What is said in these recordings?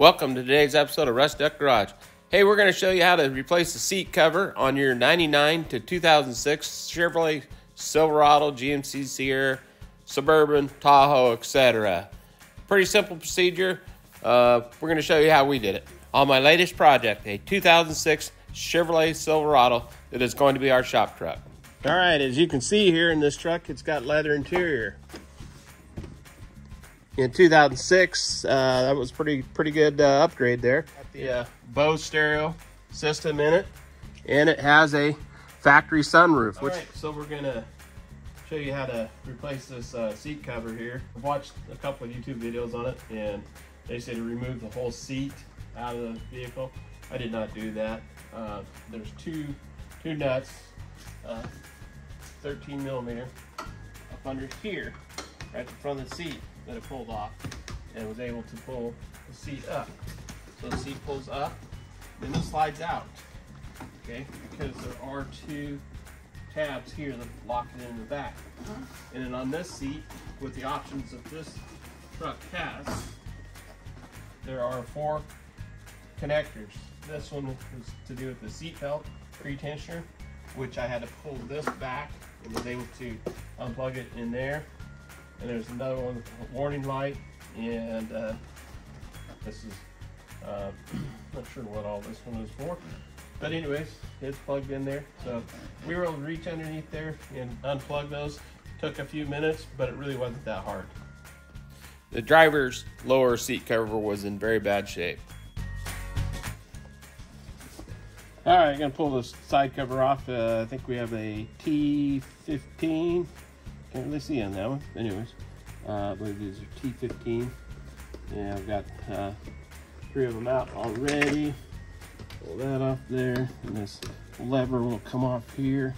Welcome to today's episode of Rusty Duck Garage. Hey, we're going to show you how to replace the seat cover on your 99 to 2006 Chevrolet Silverado, GMC Sierra, Suburban, Tahoe, etc. Pretty simple procedure. Uh, we're going to show you how we did it. On my latest project, a 2006 Chevrolet Silverado that is going to be our shop truck. All right, as you can see here in this truck, it's got leather interior in 2006. Uh, that was pretty pretty good uh, upgrade there. Got the uh, Bose stereo system in it, and it has a factory sunroof. Which so we're gonna show you how to replace this uh, seat cover here. I've watched a couple of YouTube videos on it, and they say to remove the whole seat out of the vehicle. I did not do that. Uh, there's two two nuts, uh, 13 millimeter, up under here, right in front of the seat that it pulled off and was able to pull the seat up. So the seat pulls up, then it slides out, okay? Because there are two tabs here that lock it in the back. Uh-huh. And then on this seat, with the options that this truck has, there are four connectors. This one was to do with the seat belt pre-tensioner, which I had to pull this back and was able to unplug it in there and there's another one, warning light, and uh, this is, uh, not sure what all this one is for. But anyways, it's plugged in there. So we were able to reach underneath there and unplug those. Took a few minutes, but it really wasn't that hard. The driver's lower seat cover was in very bad shape. All right, I'm gonna pull this side cover off. Uh, I think we have a T15 can't really see on that one. Anyways, uh, I believe these are T15. And I've got uh, three of them out already. Pull that off there. And this lever will come off here.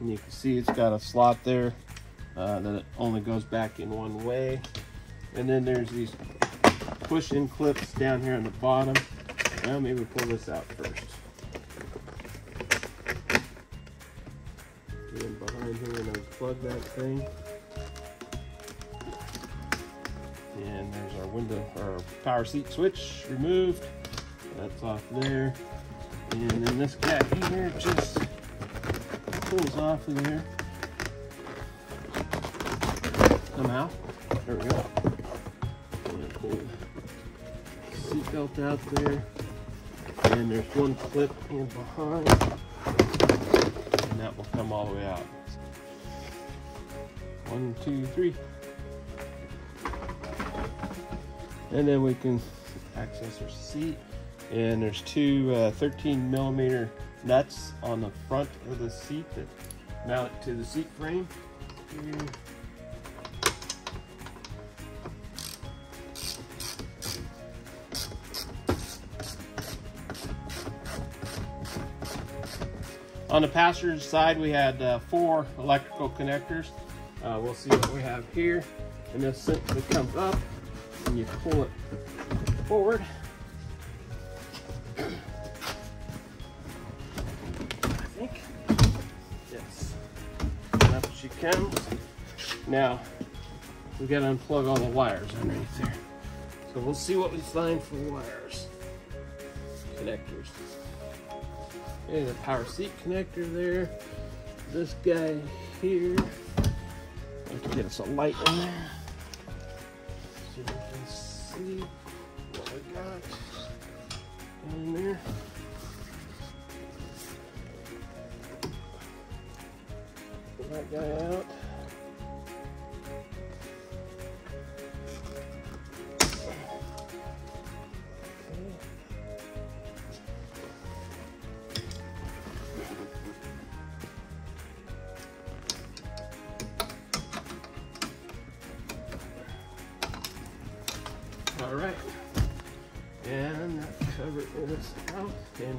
And you can see it's got a slot there uh, that only goes back in one way. And then there's these push-in clips down here on the bottom. Well, maybe pull this out first. That thing. And there's our window, our power seat switch removed. That's off there. And then this guy here just pulls off of there. Somehow. There we go. Pull seat belt out there. And there's one clip in behind and that will come all the way out. One, two, three. And then we can access our seat. And there's two uh, 13 millimeter nuts on the front of the seat that mount to the seat frame. On the passenger side, we had uh, four electrical connectors. Uh, we'll see what we have here. And this simply comes up and you pull it forward. I think, yes, up she comes. Now, we gotta unplug all the wires underneath there. So we'll see what we find for wires, connectors. And a power seat connector there. This guy here. Get us a light in there. So you can see what we got in there. Pull that guy out.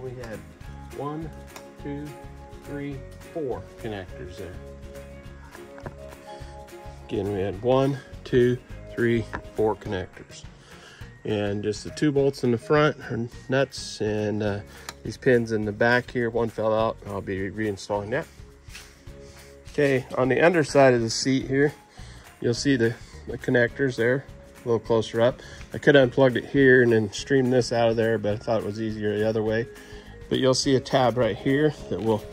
We had one, two, three, four connectors there. Again, we had one, two, three, four connectors. And just the two bolts in the front are nuts and uh, these pins in the back here, one fell out. I'll be reinstalling that. Okay, on the underside of the seat here, you'll see the the connectors there a little closer up. I could have unplugged it here and then stream this out of there, but I thought it was easier the other way. But you'll see a tab right here that will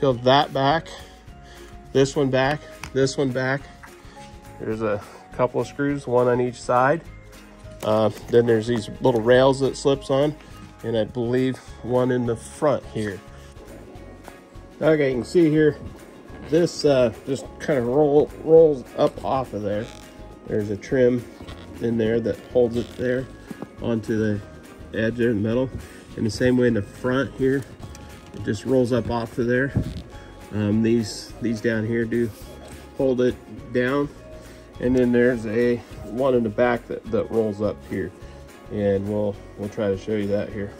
peel that back, this one back, this one back. There's a couple of screws, one on each side. Uh, then there's these little rails that slips on, and I believe one in the front here. Okay, you can see here, this uh, just kind of roll, rolls up off of there. There's a trim in there that holds it there onto the edge there in the middle. And the same way in the front here, it just rolls up off of there. Um, these these down here do hold it down. And then there's a one in the back that, that rolls up here. And we'll we'll try to show you that here.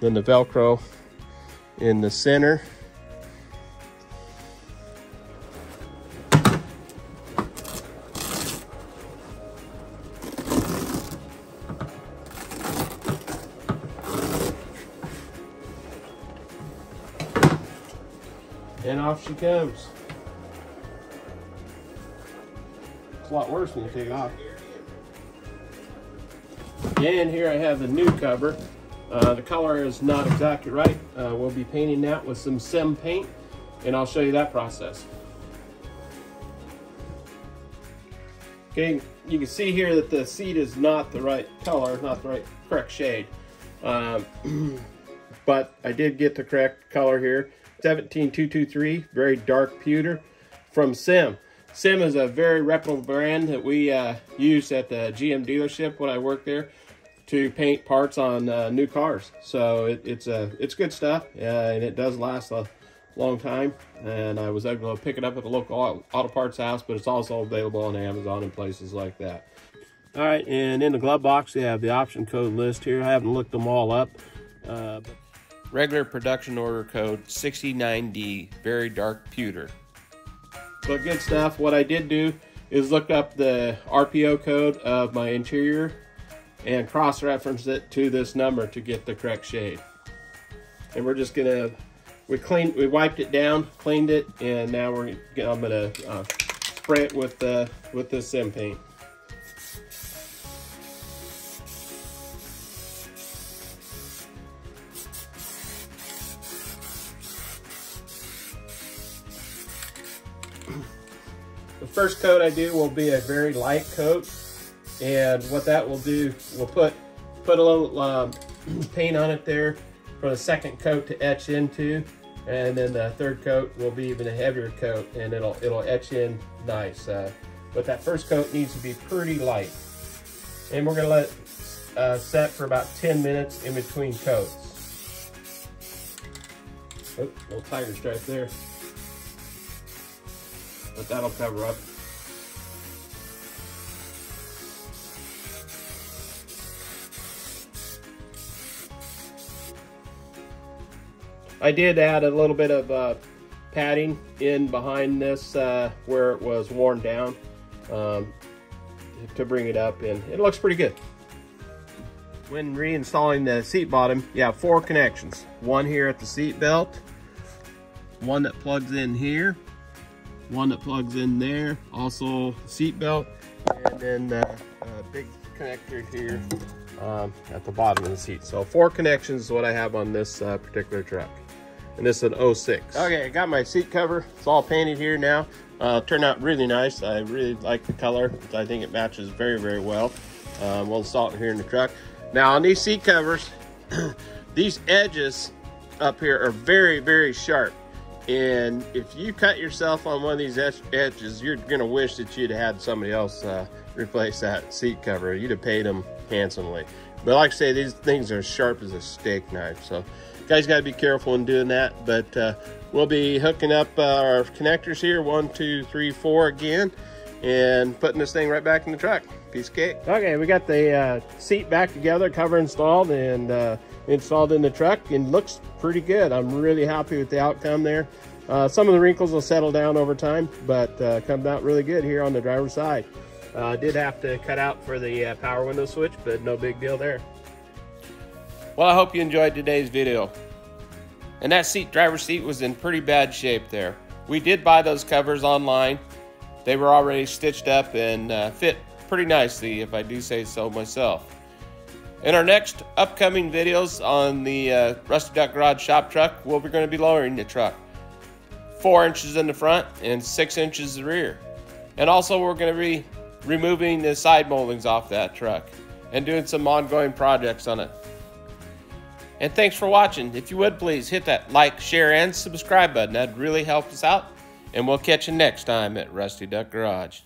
Then the Velcro in the center. And off she comes. It's a lot worse when you take off. And here I have the new cover. Uh, the color is not exactly right. Uh, we'll be painting that with some SEM paint and I'll show you that process. Okay, you can see here that the seat is not the right color, not the right correct shade. Um, but I did get the correct color here. 17223, very dark pewter from SEM. SEM is a very reputable brand that we uh, use at the GM dealership when I work there to paint parts on uh, new cars. So it, it's a uh, it's good stuff, uh, and it does last a long time. And I was able to pick it up at the local auto parts house, but it's also available on Amazon and places like that. All right, and in the glove box, we have the option code list here. I haven't looked them all up. Uh, Regular production order code 69D, very dark pewter. But good stuff. What I did do is look up the RPO code of my interior and cross-reference it to this number to get the correct shade. And we're just gonna, we cleaned, we wiped it down, cleaned it, and now we're, I'm gonna uh, spray it with the, with the SEM paint. The first coat I do will be a very light coat and what that will do, we'll put put a little uh, paint on it there for the second coat to etch into. And then the third coat will be even a heavier coat and it'll it'll etch in nice. Uh, but that first coat needs to be pretty light. And we're gonna let it uh, set for about 10 minutes in between coats. Oh, little tiger stripe there. But that'll cover up. I did add a little bit of uh, padding in behind this uh, where it was worn down um, to bring it up and it looks pretty good. When reinstalling the seat bottom, you have four connections. One here at the seat belt, one that plugs in here, one that plugs in there, also seat belt, and then uh, a big connector here um, at the bottom of the seat. So four connections is what I have on this uh, particular truck. And this is an 06. Okay, I got my seat cover. It's all painted here now. Uh, turned out really nice. I really like the color. I think it matches very, very well. Um, we'll install it here in the truck. Now on these seat covers, these edges up here are very, very sharp. And if you cut yourself on one of these edges, you're gonna wish that you'd had somebody else uh, replace that seat cover. You'd have paid them handsomely. But like I say, these things are sharp as a steak knife. So guys gotta be careful in doing that. But uh, we'll be hooking up uh, our connectors here, one, two, three, four again, and putting this thing right back in the truck. Piece of cake. Okay, we got the uh, seat back together, cover installed, and uh, installed in the truck, and looks pretty good. I'm really happy with the outcome there. Uh, some of the wrinkles will settle down over time, but uh, come out really good here on the driver's side. Uh, did have to cut out for the power window switch, but no big deal there. Well, I hope you enjoyed today's video. And that seat, driver's seat, was in pretty bad shape there. We did buy those covers online. They were already stitched up and uh, fit pretty nicely, if I do say so myself. In our next upcoming videos on the uh, Rusty Duck Garage shop truck, we're going to be lowering the truck. Four inches in the front and six inches in the rear. And also we're going to be removing the side moldings off that truck and doing some ongoing projects on it. And thanks for watching. If you would please hit that like, share, and subscribe button. That'd really help us out. And we'll catch you next time at Rusty Duck Garage.